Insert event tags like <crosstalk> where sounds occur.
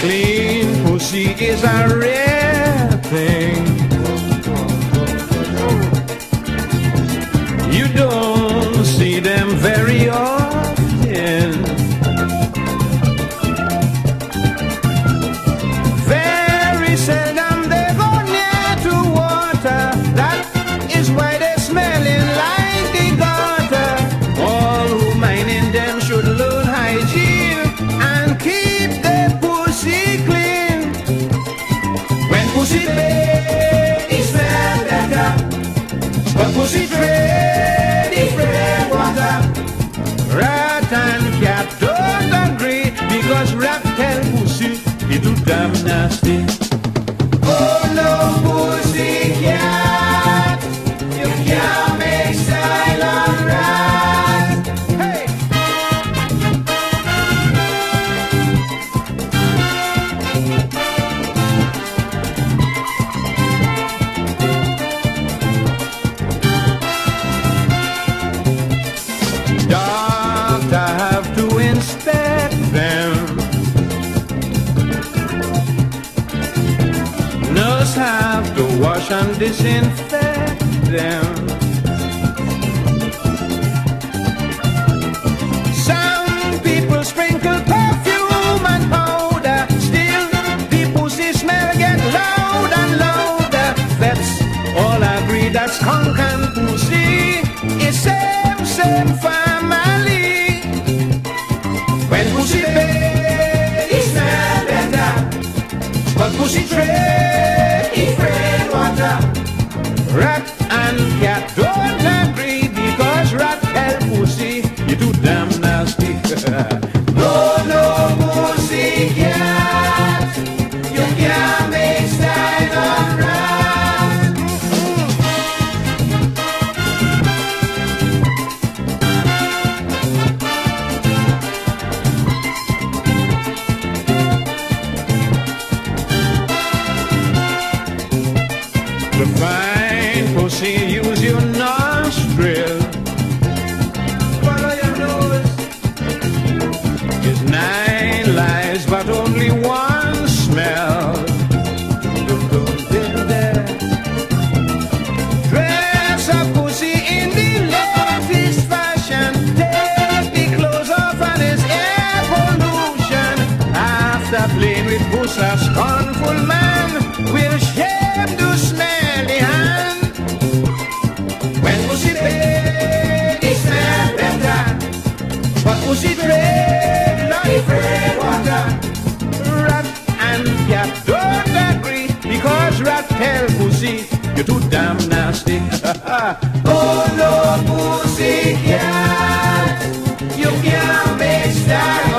Clean pussy is a rare thing. But pussy trade, it red water. Rat and cat don't agree because rat tell pussy he do damn nasty. Doctor have to inspect them. Nurse have to wash and disinfect them. Some people sprinkle perfume and powder. Still, the pussy smell get loud and louder. Vets all agree that skunk and pussy is same, same But pussy trade, it red use You're too damn nasty. <laughs> Oh Solo musical, you can't make style.